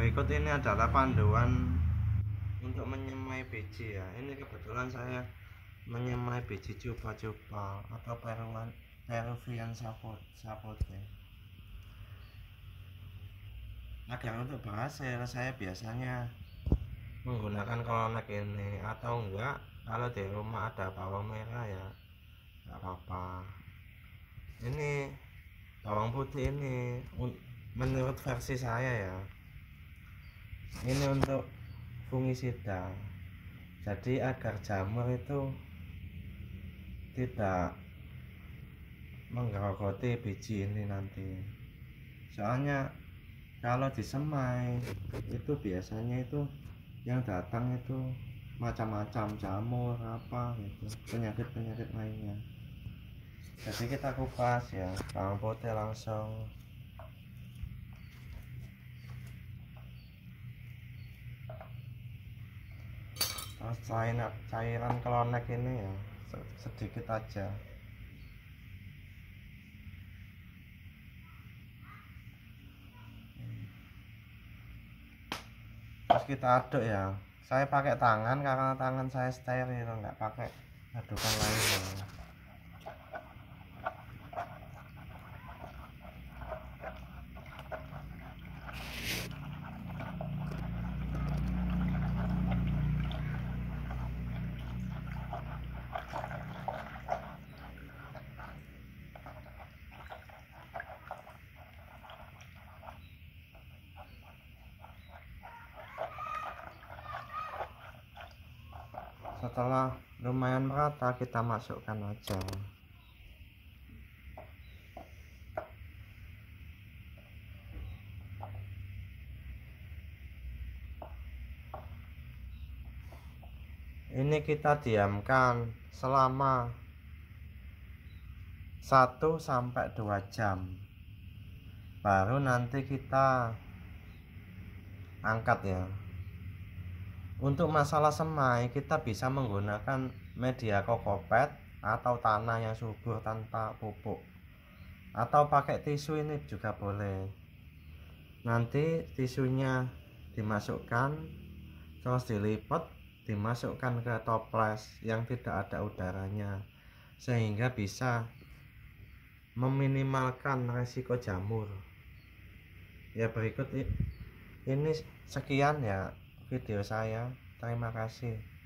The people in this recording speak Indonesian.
berikut ini adalah panduan untuk menyemai biji ya. Ini kebetulan saya menyemai biji coba-coba atau peruan Peruvian sapot sapote. Agar untuk berhasil saya biasanya menggunakan kolonek ini atau enggak kalau di rumah ada bawang merah ya nggak apa-apa. Ini bawang putih ini menurut versi saya ya ini untuk fungisida jadi agar jamur itu tidak menggerogoti biji ini nanti. Soalnya kalau disemai itu biasanya itu yang datang itu macam-macam jamur apa gitu penyakit-penyakit lainnya. Jadi kita kupas ya bawang putih langsung terus cairan cairan kelonek ini ya sedikit aja. Terus kita aduk ya. Saya pakai tangan karena tangan saya steril nggak pakai adukan lainnya setelah lumayan merata kita masukkan aja. Ini kita diamkan selama 1 sampai 2 jam. Baru nanti kita angkat ya untuk masalah semai kita bisa menggunakan media kokopet atau tanah yang subur tanpa pupuk. Atau pakai tisu ini juga boleh. Nanti tisunya dimasukkan terus dilipat dimasukkan ke toples yang tidak ada udaranya sehingga bisa meminimalkan resiko jamur. Ya berikut ini sekian ya video saya. Terima kasih.